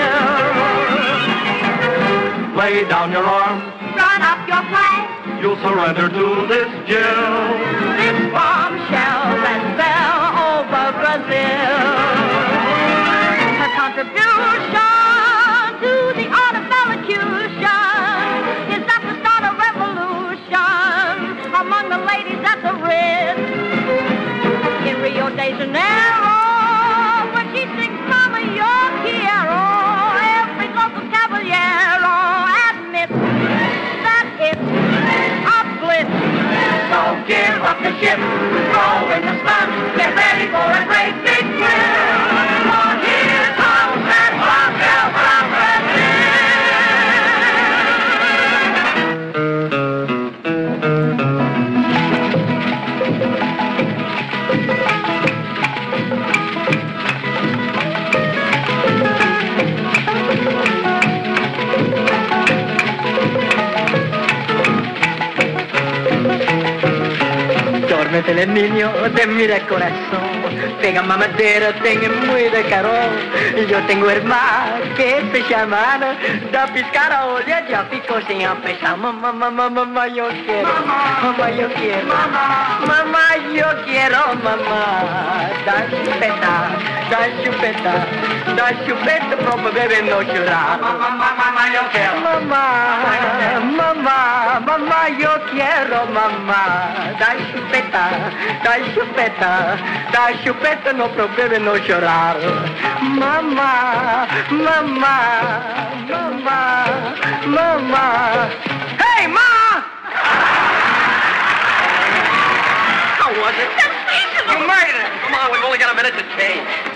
will. Lay down your arms. Run up your flag. You'll surrender to this jail. This ship, Duérmete el niño de mi corazón, pega mamadera, tengo muy de caro. Yo tengo hermano que se llama da piscara oye, ya pico sin empezar. Mamá, mamá, mamá, yo quiero, mamá, yo quiero, mamá, yo quiero, mamá. Da chupeta, da chupeta, da chupeta para beber no llorar. Mamá, mamá, yo quiero. Oh, quiero, mamá. Da chupeta, da chupeta, da chupeta no problema no chorar. Mamá, mamá, mamá, mamá. Hey, ma! How was it? Sensational. You made it. Come on, we've only got a minute to change.